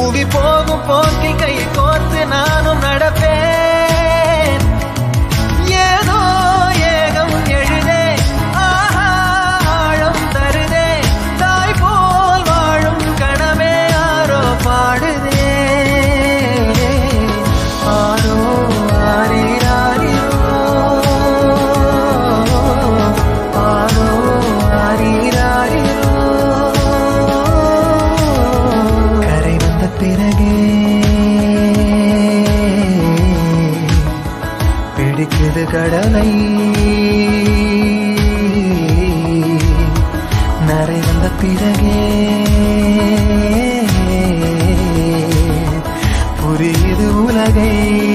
Pule pouco, pouco இது கடலை. நரை வந்த பிறகே. புரியுது உலகை.